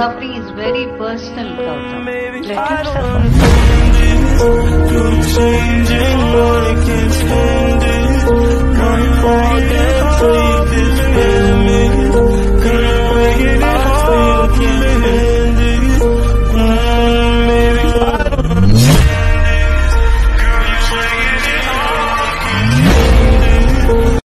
suffering is very personal, Gautam. Let I him suffer.